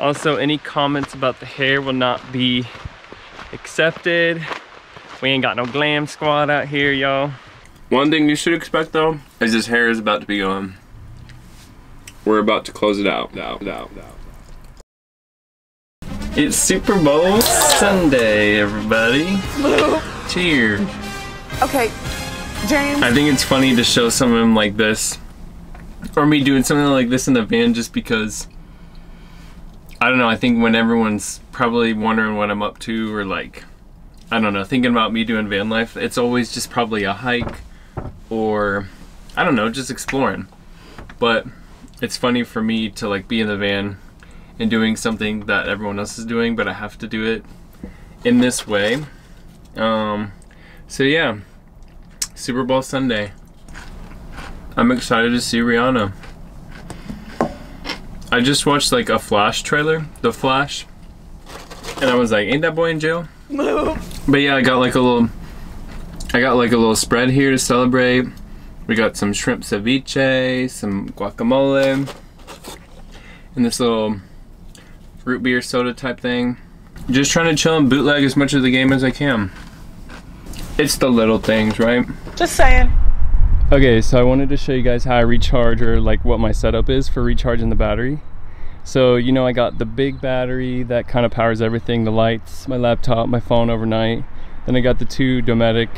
Also, any comments about the hair will not be accepted. We ain't got no glam squad out here, y'all. One thing you should expect though is this hair is about to be gone. We're about to close it out. out, out, out. It's Super Bowl Sunday, everybody. Cheers. Okay, James. I think it's funny to show some of them like this. Or me doing something like this in the van just because I don't know, I think when everyone's probably wondering what I'm up to or like I don't know, thinking about me doing van life, it's always just probably a hike or I don't know, just exploring. But it's funny for me to like be in the van and doing something that everyone else is doing, but I have to do it in this way. Um, so yeah, Super Bowl Sunday. I'm excited to see Rihanna. I just watched like a Flash trailer, The Flash, and I was like, ain't that boy in jail? No. but yeah, I got like a little, I got like a little spread here to celebrate. We got some shrimp ceviche, some guacamole, and this little root beer soda type thing. Just trying to chill and bootleg as much of the game as I can. It's the little things, right? Just saying. Okay, so I wanted to show you guys how I recharge or like what my setup is for recharging the battery. So, you know, I got the big battery that kind of powers everything, the lights, my laptop, my phone overnight. Then I got the two Dometic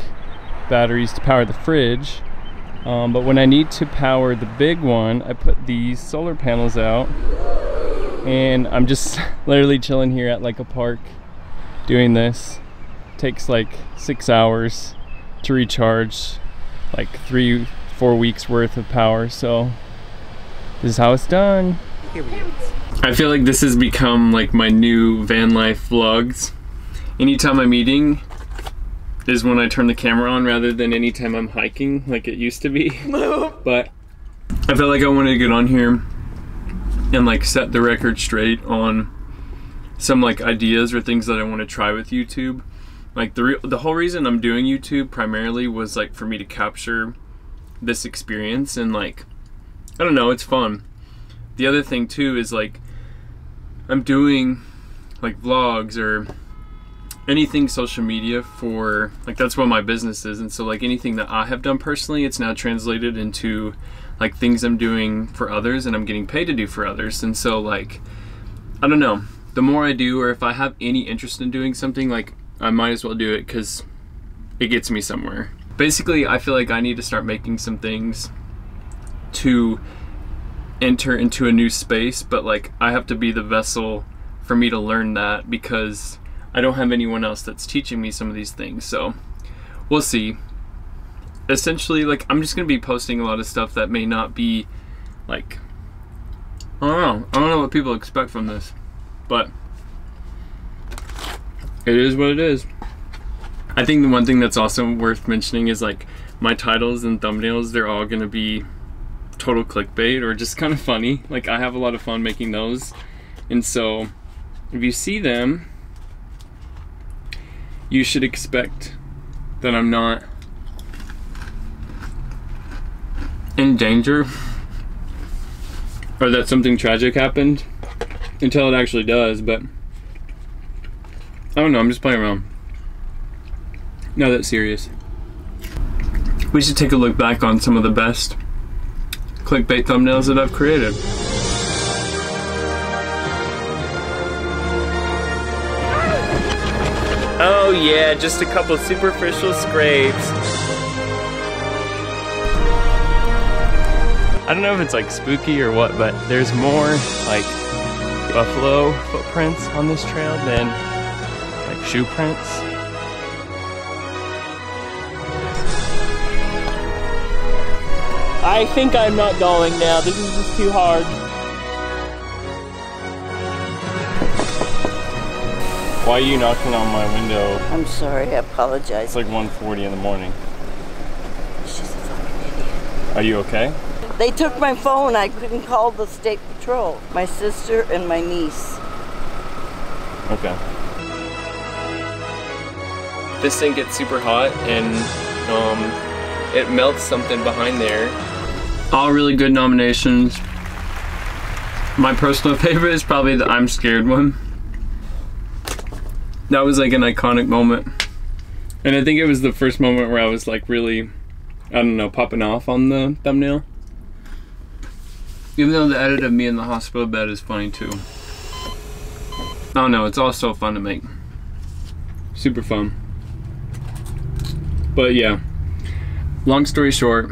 batteries to power the fridge. Um, but when I need to power the big one, I put these solar panels out and I'm just literally chilling here at like a park doing this. takes like six hours to recharge like three, four weeks worth of power. So this is how it's done. I feel like this has become like my new van life vlogs. Anytime I'm eating is when I turn the camera on rather than anytime I'm hiking like it used to be. but I felt like I wanted to get on here and like set the record straight on some like ideas or things that I want to try with YouTube. Like the re- the whole reason I'm doing YouTube primarily was like for me to capture this experience and like I don't know, it's fun. The other thing too is like I'm doing like vlogs or anything social media for like that's what my business is. And so like anything that I have done personally it's now translated into like things I'm doing for others and I'm getting paid to do for others. And so like I don't know. The more I do or if I have any interest in doing something like I might as well do it because it gets me somewhere. Basically, I feel like I need to start making some things to enter into a new space, but like I have to be the vessel for me to learn that because I don't have anyone else that's teaching me some of these things. So we'll see. Essentially, like I'm just gonna be posting a lot of stuff that may not be like I don't know. I don't know what people expect from this, but it is what it is. I think the one thing that's also worth mentioning is like my titles and thumbnails, they're all gonna be total clickbait or just kind of funny. Like I have a lot of fun making those. And so if you see them, you should expect that I'm not in danger or that something tragic happened until it actually does, but Oh, I don't know, I'm just playing around. No, that serious. We should take a look back on some of the best clickbait thumbnails that I've created. Oh yeah, just a couple superficial scrapes. I don't know if it's like spooky or what, but there's more like buffalo footprints on this trail than shoe prints. I think I'm not going now. This is just too hard. Why are you knocking on my window? I'm sorry, I apologize. It's like 1.40 in the morning. She's a fucking idiot. Are you okay? They took my phone. I couldn't call the state patrol. My sister and my niece. Okay. This thing gets super hot and um, it melts something behind there. All really good nominations. My personal favorite is probably the I'm scared one. That was like an iconic moment. And I think it was the first moment where I was like really, I don't know, popping off on the thumbnail. Even though the edit of me in the hospital bed is funny too. Don't know, it's all so fun to make. Super fun. But yeah, long story short,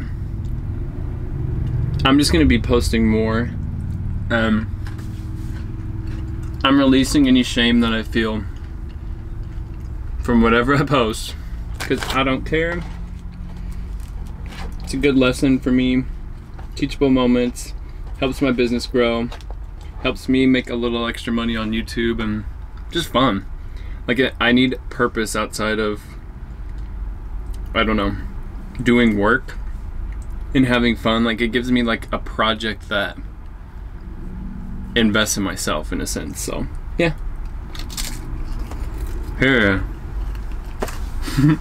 I'm just gonna be posting more. Um, I'm releasing any shame that I feel from whatever I post because I don't care. It's a good lesson for me, teachable moments, helps my business grow, helps me make a little extra money on YouTube, and just fun. Like, I need purpose outside of, I don't know, doing work and having fun. Like, it gives me like a project that invests in myself in a sense. So, yeah. Here.